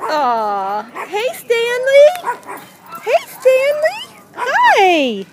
Aw. Hey, Stanley. Hey, Stanley. Hi.